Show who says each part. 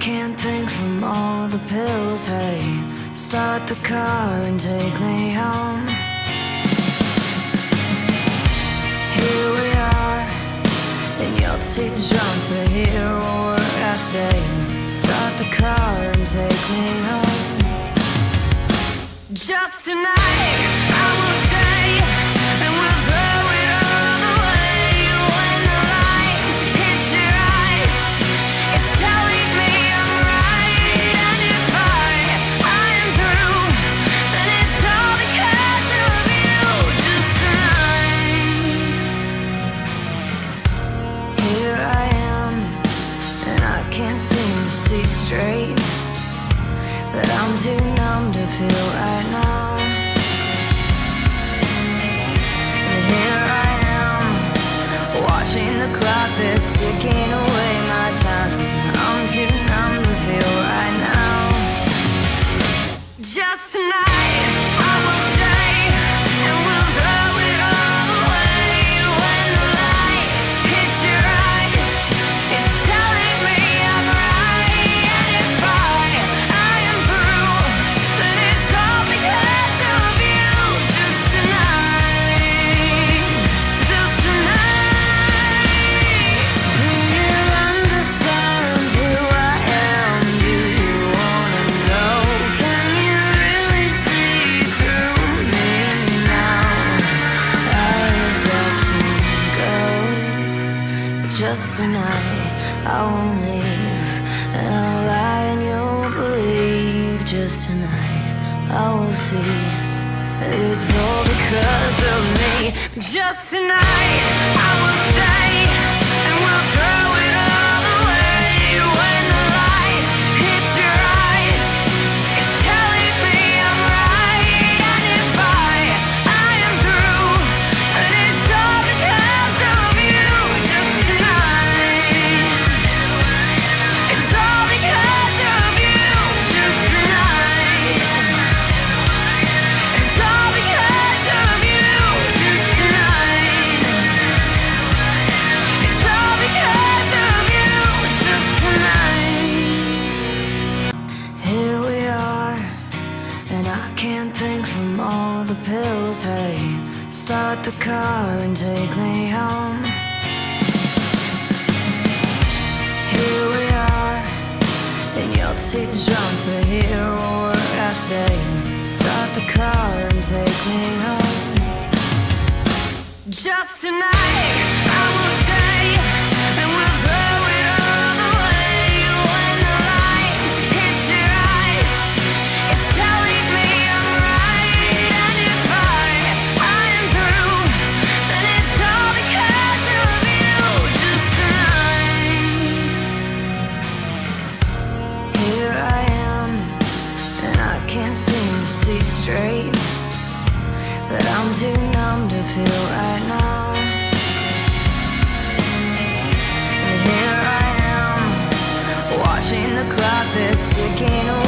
Speaker 1: can't think from all the pills, hey. Start the car and take me home. Here we are And you're too drunk to hear what I say. Start the car and take me home. Just tonight. taking away my time. I'm too numb to feel right now. Just tonight. just tonight. I won't leave And I'll lie and you'll believe Just tonight. I will see. It's all because of me. Just tonight I will stay hesitate Start the car and take me home. Here we are And you're too drunk to hear a word I say. Start the car and take me home. Just tonight. see straight But I'm too numb to feel right now. And here I am Watching the clock that's ticking away